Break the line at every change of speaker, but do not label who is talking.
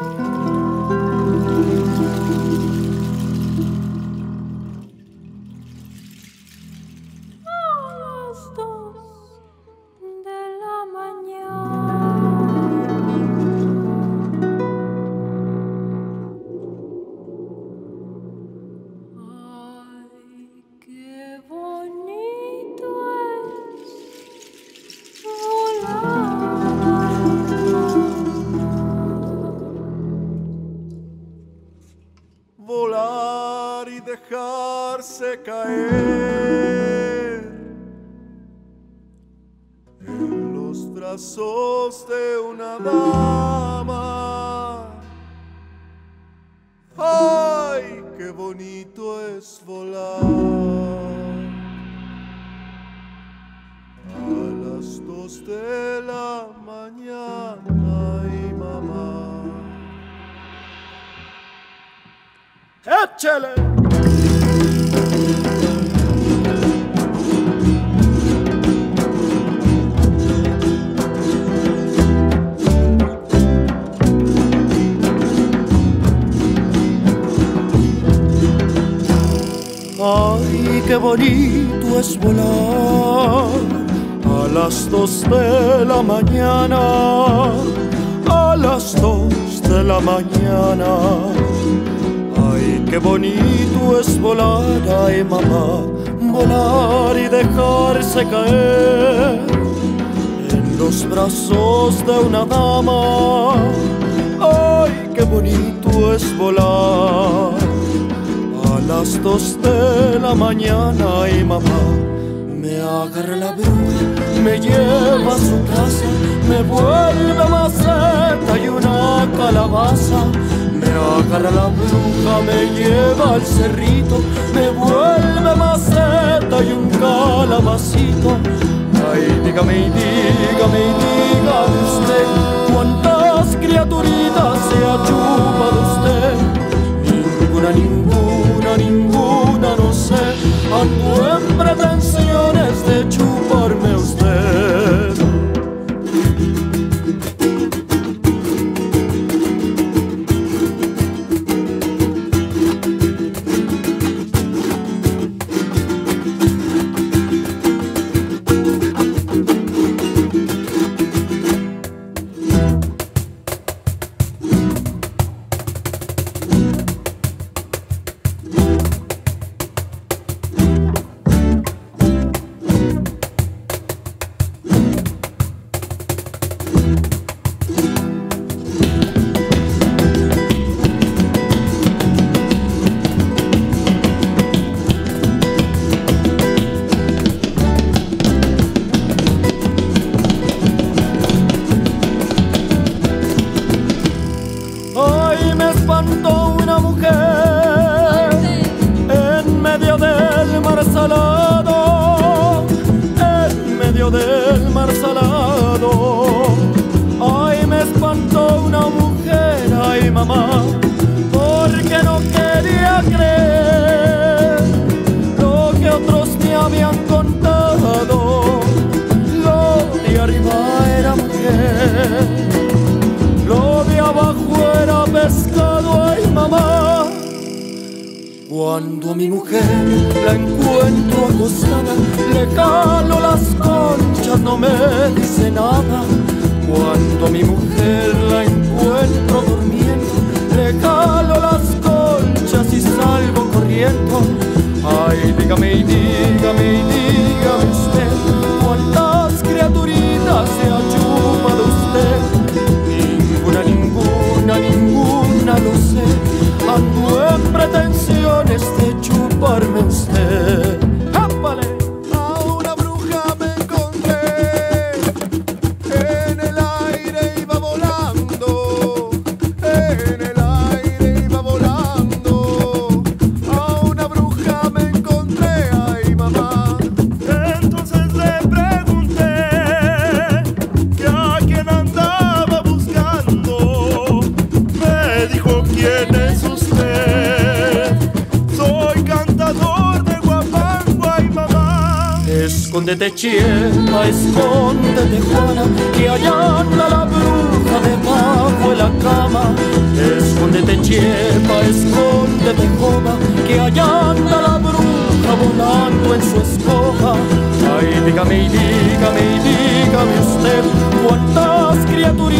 了。Dejarse caer en los brazos de una dama. ¡Ay, qué bonito es volar! A las dos de la mañana y mamá. ¡Échale! Ay, qué bonito es volar a las dos de la mañana, a las dos de la mañana. Ay, qué bonito es volar, ay mamá, volar y dejarse caer en los brazos de una dama. Ay, qué bonito es volar las dos de la mañana y mamá me agarra la bruja, me lleva a su casa, me vuelve maceta y una calabaza. Me agarra la bruja, me lleva al cerrito, me vuelve maceta y un calabacito. Ay, dígame y dígame y dígame usted, cuántas criaturitas se ha chupado Cuando a mi mujer la encuentro acostada, le calo las conchas, no me dice nada. Cuando a mi mujer la encuentro durmiendo, le calo las conchas y salgo corriendo. Ay, dígame y dígame es usted. Soy cantador de guapango, ay mamá. Escóndete, Chiema, escóndete, Juana, que allá anda la bruja debajo de la cama. Escóndete, Chiema, escóndete, Joma, que allá anda la bruja volando en su escoja. Ay, dígame y dígame y dígame usted cuántas criaturas